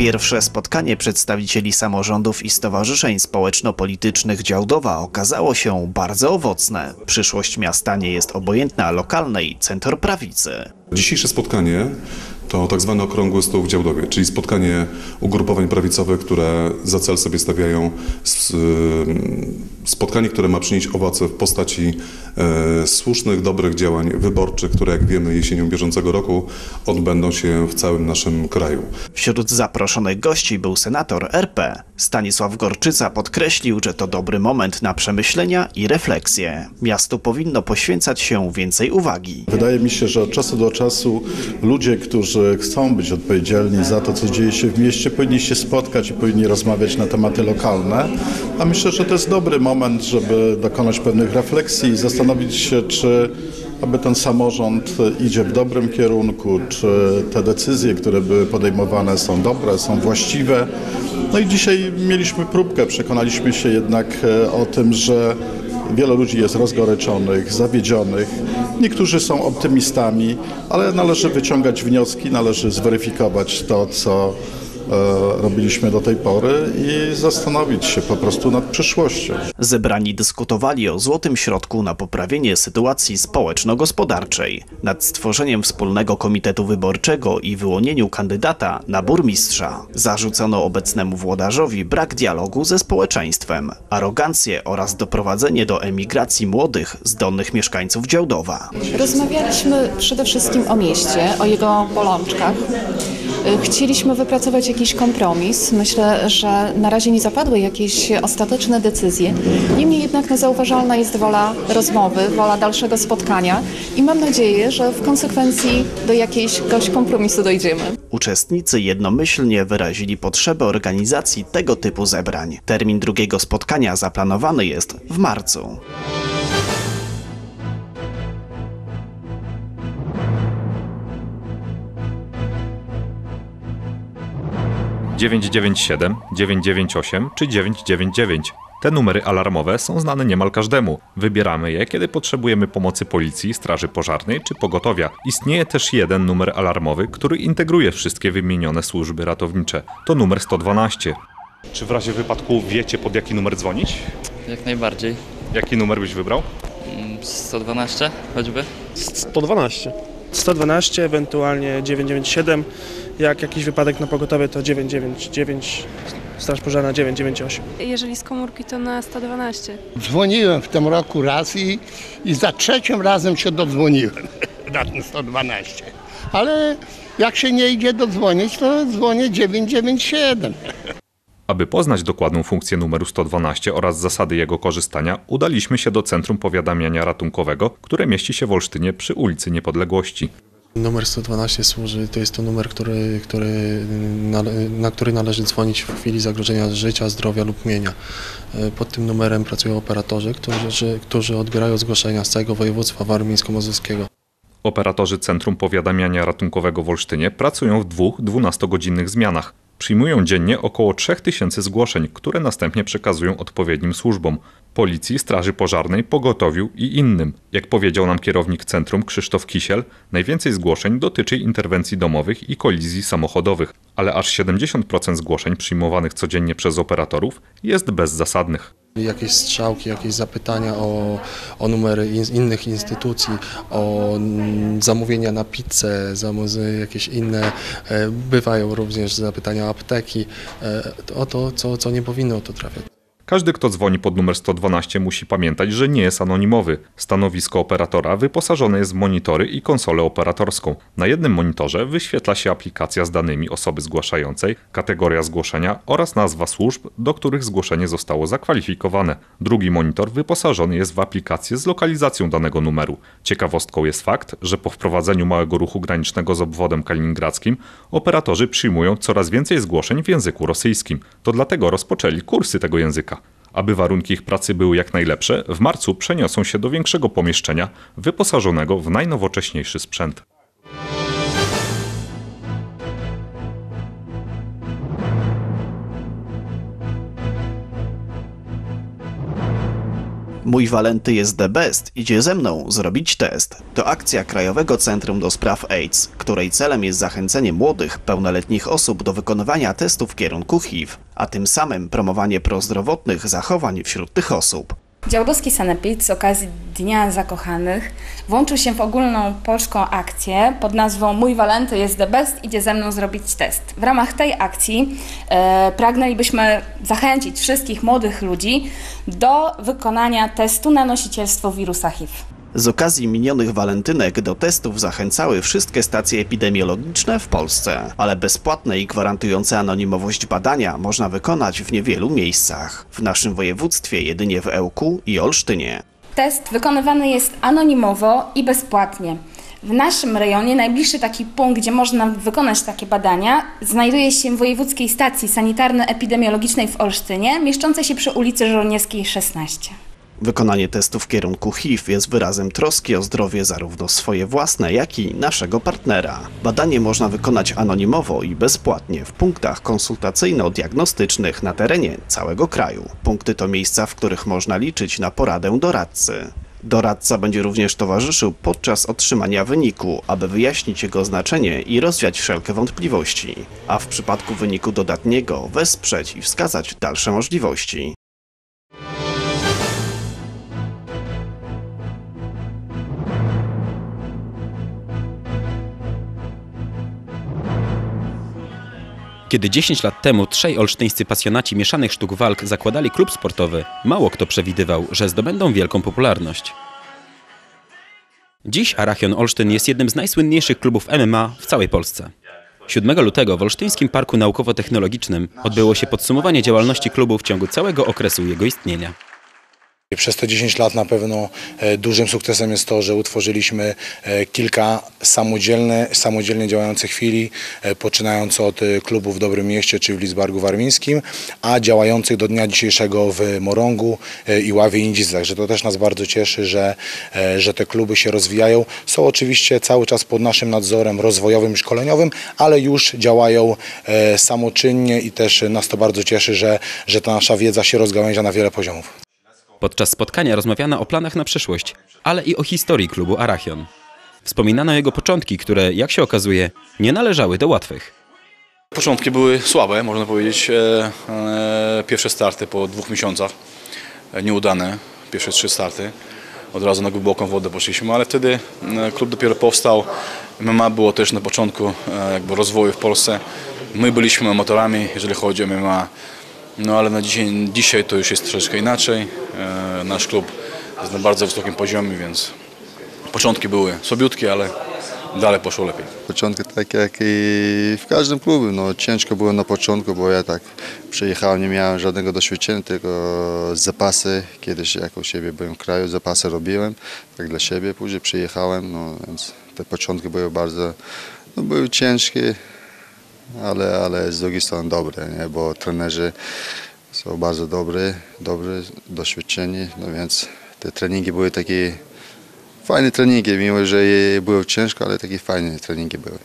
Pierwsze spotkanie przedstawicieli samorządów i stowarzyszeń społeczno-politycznych Działdowa okazało się bardzo owocne. Przyszłość miasta nie jest obojętna lokalnej centor prawicy. Dzisiejsze spotkanie to tak zwany okrągły stół w Działdowie, czyli spotkanie ugrupowań prawicowych, które za cel sobie stawiają y, spotkanie, które ma przynieść owoce w postaci e, słusznych, dobrych działań wyborczych, które jak wiemy jesienią bieżącego roku odbędą się w całym naszym kraju. Wśród zaproszonych gości był senator RP. Stanisław Gorczyca podkreślił, że to dobry moment na przemyślenia i refleksje. Miastu powinno poświęcać się więcej uwagi. Wydaje mi się, że od czasu do czasu ludzie, którzy chcą być odpowiedzialni za to, co dzieje się w mieście, powinni się spotkać i powinni rozmawiać na tematy lokalne. A myślę, że to jest dobry moment, żeby dokonać pewnych refleksji i zastanowić się, czy aby ten samorząd idzie w dobrym kierunku, czy te decyzje, które były podejmowane są dobre, są właściwe. No i dzisiaj mieliśmy próbkę, przekonaliśmy się jednak e, o tym, że Wielu ludzi jest rozgoryczonych, zawiedzionych. Niektórzy są optymistami, ale należy wyciągać wnioski, należy zweryfikować to, co robiliśmy do tej pory i zastanowić się po prostu nad przyszłością. Zebrani dyskutowali o złotym środku na poprawienie sytuacji społeczno-gospodarczej, nad stworzeniem wspólnego komitetu wyborczego i wyłonieniu kandydata na burmistrza. Zarzucono obecnemu włodarzowi brak dialogu ze społeczeństwem, arogancję oraz doprowadzenie do emigracji młodych, zdolnych mieszkańców Działdowa. Rozmawialiśmy przede wszystkim o mieście, o jego bolączkach. Y, Chcieliśmy wypracować jakiś kompromis. Myślę, że na razie nie zapadły jakieś ostateczne decyzje. Niemniej jednak no, zauważalna jest wola rozmowy, wola dalszego spotkania i mam nadzieję, że w konsekwencji do jakiegoś kompromisu dojdziemy. Uczestnicy jednomyślnie wyrazili potrzebę organizacji tego typu zebrań. Termin drugiego spotkania zaplanowany jest w marcu. Dziewięć dziewięć siedem, dziewięć dziewięć osiem czy 999. Te numery alarmowe są znane niemal każdemu. Wybieramy je, kiedy potrzebujemy pomocy policji, straży pożarnej czy pogotowia. Istnieje też jeden numer alarmowy, który integruje wszystkie wymienione służby ratownicze. To numer 112. Czy w razie wypadku wiecie pod jaki numer dzwonić? Jak najbardziej. Jaki numer byś wybrał? Mm, 112 choćby. 112. 112, ewentualnie 997. Jak jakiś wypadek na pogotowie, to 999, Straż Pożarna 998. Jeżeli z komórki, to na 112. Dzwoniłem w tym roku raz i, i za trzecim razem się dodzwoniłem na ten 112. Ale jak się nie idzie dodzwonić, to dzwonię 997. Aby poznać dokładną funkcję numeru 112 oraz zasady jego korzystania, udaliśmy się do Centrum Powiadamiania Ratunkowego, które mieści się w Olsztynie przy ulicy Niepodległości. Numer 112 służy, to jest to numer, który, który, nale- na który należy dzwonić w chwili zagrożenia życia, zdrowia lub mienia. E, Pod tym numerem pracują operatorzy, którzy, którzy odbierają zgłoszenia z całego województwa warmińsko-mazurskiego. Operatorzy Centrum Powiadamiania Ratunkowego w Olsztynie pracują w dwóch 12-godzinnych zmianach. Przyjmują dziennie około 3000 zgłoszeń, które następnie przekazują odpowiednim służbom policji, straży pożarnej, pogotowiu i innym. Jak powiedział nam kierownik centrum Krzysztof Kisiel, najwięcej zgłoszeń dotyczy interwencji domowych i kolizji samochodowych, ale aż 70% zgłoszeń przyjmowanych codziennie przez operatorów jest bezzasadnych. Jakieś strzałki, jakieś zapytania o, o numery in, innych instytucji, o mm, zamówienia na pizzę, jakieś inne, e, bywają również zapytania apteki, e, o to, co, co nie powinno to trafiać. Każdy, kto dzwoni pod numer 112 musi pamiętać, że nie jest anonimowy. Stanowisko operatora wyposażone jest w monitory i konsolę operatorską. Na jednym monitorze wyświetla się aplikacja z danymi osoby zgłaszającej, kategoria zgłoszenia oraz nazwa służb, do których zgłoszenie zostało zakwalifikowane. Drugi monitor wyposażony jest w aplikację z lokalizacją danego numeru. Ciekawostką jest fakt, że po wprowadzeniu małego ruchu granicznego z obwodem kaliningradzkim operatorzy przyjmują coraz więcej zgłoszeń w języku rosyjskim. To dlatego rozpoczęli kursy tego języka. Aby warunki ich pracy były jak najlepsze, w marcu przeniosą się do większego pomieszczenia wyposażonego w najnowocześniejszy sprzęt. Mój Walenty jest the best, idzie ze mną zrobić test. To akcja Krajowego Centrum do Spraw AIDS, której celem jest zachęcenie młodych, pełnoletnich osób do wykonywania testu w kierunku HIV, a tym samym promowanie prozdrowotnych zachowań wśród tych osób. Działdowski Sanepid z okazji Dnia Zakochanych włączył się w ogólną polską akcję pod nazwą Mój Walenty jest the best, idzie ze mną zrobić test. W ramach tej akcji e, pragnęlibyśmy zachęcić wszystkich młodych ludzi do wykonania testu na nosicielstwo wirusa HIV. Z okazji minionych walentynek do testów zachęcały wszystkie stacje epidemiologiczne w Polsce, ale bezpłatne i gwarantujące anonimowość badania można wykonać w niewielu miejscach. W naszym województwie jedynie w Ełku i Olsztynie. Test wykonywany jest anonimowo i bezpłatnie. W naszym rejonie najbliższy taki punkt, gdzie można wykonać takie badania, znajduje się w Wojewódzkiej Stacji Sanitarno-Epidemiologicznej w Olsztynie, mieszczącej się przy ulicy Żołnierskiej 16. Wykonanie testu w kierunku HIV jest wyrazem troski o zdrowie zarówno swoje własne, jak i naszego partnera. Badanie można wykonać anonimowo i bezpłatnie w punktach konsultacyjno-diagnostycznych na terenie całego kraju. Punkty to miejsca, w których można liczyć na poradę doradcy. Doradca będzie również towarzyszył podczas otrzymania wyniku, aby wyjaśnić jego znaczenie i rozwiać wszelkie wątpliwości, a w przypadku wyniku dodatniego wesprzeć i wskazać dalsze możliwości. Kiedy 10 lat temu trzej olsztyńscy pasjonaci mieszanych sztuk walk zakładali klub sportowy, mało kto przewidywał, że zdobędą wielką popularność. Dziś Arachion Olsztyn jest jednym z najsłynniejszych klubów MMA w całej Polsce. 7 lutego w Olsztyńskim Parku Naukowo-Technologicznym odbyło się podsumowanie działalności klubu w ciągu całego okresu jego istnienia. Przez te 10 lat na pewno e, dużym sukcesem jest to, że utworzyliśmy e, kilka samodzielne, samodzielnie działających filii, e, poczynając od klubu w Dobrym Mieście czy w Lidzbargu Warmińskim, a działających do dnia dzisiejszego w Morągu i Ławie Indzicach, że to też nas bardzo cieszy, że, że te kluby się rozwijają. Są oczywiście cały czas pod naszym nadzorem rozwojowym szkoleniowym, ale już działają samoczynnie i też nas to bardzo cieszy, że, że ta nasza wiedza się rozgałęzia na wiele poziomów. Podczas spotkania rozmawiano o planach na przyszłość, ale i o historii klubu Arachion. Wspominano jego początki, które, jak się okazuje, nie należały do łatwych. Początki były słabe, można powiedzieć. E, e, pierwsze starty po dwóch miesiącach, e, nieudane, pierwsze trzy starty. Od razu na głęboką wodę poszliśmy, ale wtedy klub dopiero powstał. MMA było też na początku jakby rozwoju w Polsce. My byliśmy amatorami, jeżeli chodzi o MMA. No ale na dzisiaj, dzisiaj to już jest troszeczkę inaczej. E, nasz klub jest na bardzo wysokim poziomie, więc początki były słabiutkie, ale dalej poszło lepiej. Początki tak jak i w każdym klubie. No, ciężko było na początku, bo ja tak przyjechałem, nie miałem żadnego doświadczenia, tylko zapasy. Kiedyś jak u siebie byłem w kraju, zapasy robiłem, tak dla siebie. Później przyjechałem, no, więc te początki były bardzo, no, były ciężkie ale, ale z drugiej strony dobre, nie? bo trenerzy są bardzo dobrzy, dobrzy, doświadczeni, no więc te treningi były takie fajne treningi, mimo że było ciężko, ale takie fajne treningi były.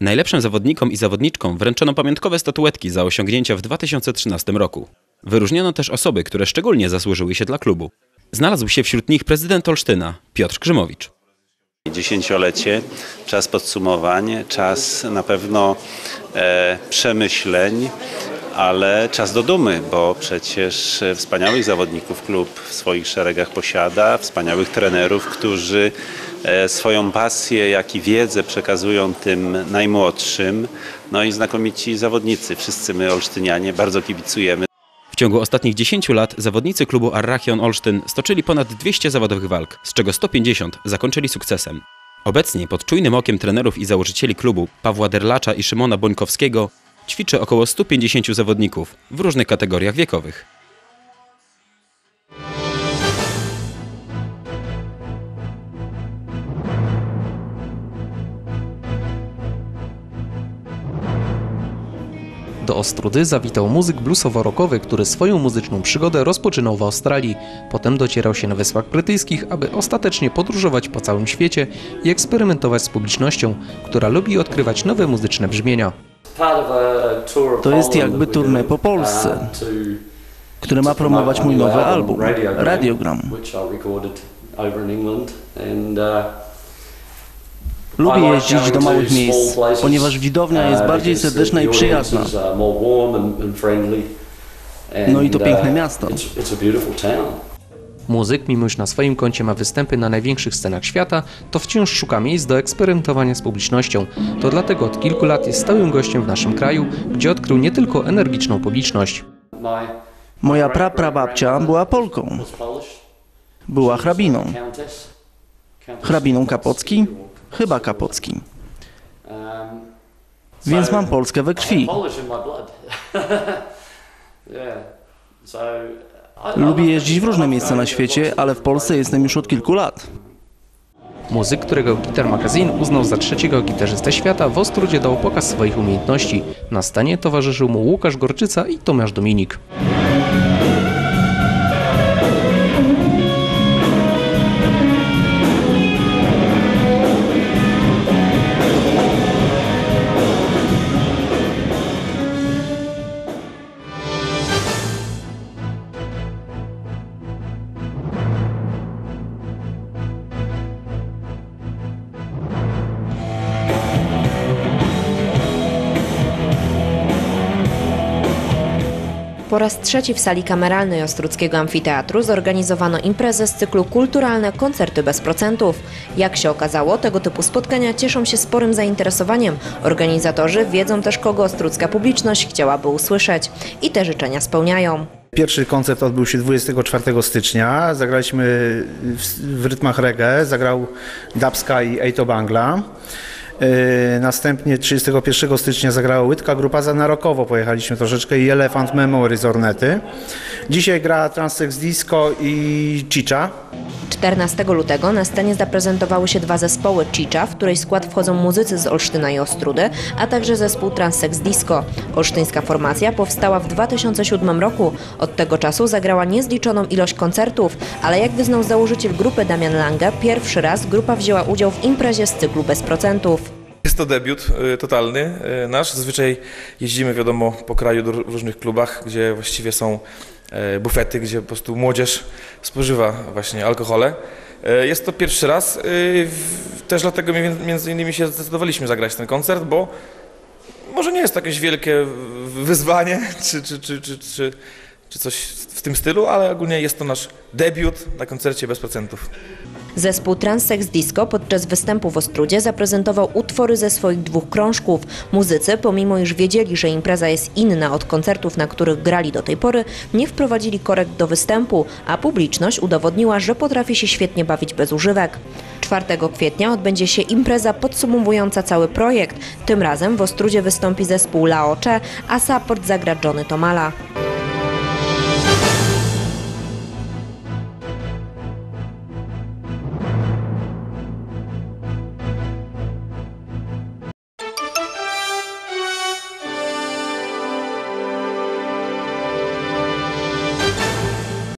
Najlepszym zawodnikom i zawodniczkom wręczono pamiątkowe statuetki za osiągnięcia w 2013 roku. Wyróżniono też osoby, które szczególnie zasłużyły się dla klubu. Znalazł się wśród nich prezydent Olsztyna, Piotr Grzymowicz. Dziesięciolecie, czas podsumowań, czas na pewno e, przemyśleń, ale czas do dumy, bo przecież wspaniałych zawodników klub w swoich szeregach posiada, wspaniałych trenerów, którzy e, swoją pasję, jak i wiedzę przekazują tym najmłodszym. No i znakomici zawodnicy. Wszyscy my, olsztynianie, bardzo kibicujemy. W ciągu ostatnich 10 lat zawodnicy klubu Arrachion Olsztyn stoczyli ponad 200 zawodowych walk, z czego 150 zakończyli sukcesem. Obecnie pod czujnym okiem trenerów i założycieli klubu Pawła Derlacza i Szymona Bońkowskiego ćwiczy około 150 zawodników w różnych kategoriach wiekowych. Do Ostrudy zawitał muzyk bluesowo-rockowy, który swoją muzyczną przygodę rozpoczynał w Australii. Potem docierał się na Wyspach Brytyjskich, aby ostatecznie podróżować po całym świecie i eksperymentować z publicznością, która lubi odkrywać nowe muzyczne brzmienia. To jest jakby turnę po Polsce. który ma promować mój nowy album, Radiogram. Lubię jeździć do małych miejsc, ponieważ widownia jest bardziej serdeczna i przyjazna. No i to piękne miasto. Muzyk, mimo iż na swoim koncie ma występy na największych scenach świata, to wciąż szuka miejsc do eksperymentowania z publicznością. To dlatego od kilku lat jest stałym gościem w naszym kraju, gdzie odkrył nie tylko energiczną publiczność. Moja praprababcia była Polką. Była hrabiną. Hrabiną Kapocki? Chyba Kapocki. Więc mam Polskę we krwi. Lubię jeździć w różne miejsca na świecie, ale w Polsce jestem już od kilku lat. Muzyk, którego Guitar Magazine uznał za trzeciego gitarzystę świata, w Ostrudzie dał pokaz swoich umiejętności. Na stanie towarzyszył mu Łukasz Gorczyca i Tomasz Dominik. Po raz trzeci w sali kameralnej Ostruckiego Amfiteatru zorganizowano imprezę z cyklu Kulturalne koncerty bez procentów. Jak się okazało, tego typu spotkania cieszą się sporym zainteresowaniem. Organizatorzy wiedzą też, kogo ostrucka publiczność chciałaby usłyszeć i te życzenia spełniają. Pierwszy koncert odbył się 24 stycznia. Zagraliśmy w, w rytmach reggae, zagrał Dabska i Eito Bangla. Yy, Następnie 31 stycznia zagrała Łydka, grupa za narokowo pojechaliśmy troszeczkę i Elephant Memory z Ornety. Dzisiaj gra Transex Disco i Chicha. 14 lutego na scenie zaprezentowały się dwa zespoły Chicha, w której skład wchodzą muzycy z Olsztyna i Ostrudy, a także zespół Transsex Disco. Olsztyńska formacja powstała w 2007 roku. Od tego czasu zagrała niezliczoną ilość koncertów, ale jak wyznał założyciel grupy Damian Lange, pierwszy raz grupa wzięła udział w imprezie z cyklu bez procentów. To debiut y, totalny y, nasz. Zazwyczaj jeździmy, wiadomo, po kraju do różnych klubach, gdzie właściwie są y, bufety, gdzie po prostu młodzież spożywa właśnie alkohole. Y, Jest to pierwszy raz. y, Też dlatego mi- między innymi się zdecydowaliśmy zagrać ten koncert, bo może nie jest to jakieś wielkie wyzwanie, czy, czy, czy, czy, czy, czy coś w tym stylu, ale ogólnie jest to nasz debiut na koncercie bez procentów. Zespół Transsex Disco podczas występu w Ostrudzie zaprezentował utwory ze swoich dwóch krążków. Muzycy, pomimo iż wiedzieli, że impreza jest inna od koncertów, na których grali do tej pory, nie wprowadzili korekt do występu, a publiczność udowodniła, że potrafi się świetnie bawić bez używek. 4 kwietnia odbędzie się impreza podsumowująca cały projekt. Tym razem w Ostrudzie wystąpi zespół Laocze, a support zagra Johnny Tomala.